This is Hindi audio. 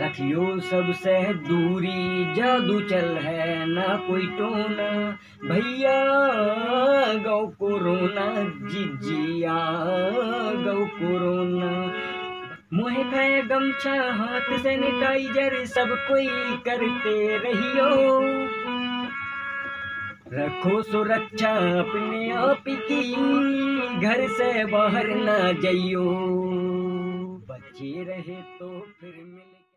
रखियो सबसे दूरी। जादू चल है ना कोई टोना। भैया, गौ कोरोना। जिजिया गौ कोरोना। मुहे खाए गमछा हाथ सैनिटाइजर सब कोई करते रहियो। रखो सुरक्षा अपने आप की, घर से बाहर ना जाइयो। बचे रहे तो फिर मिले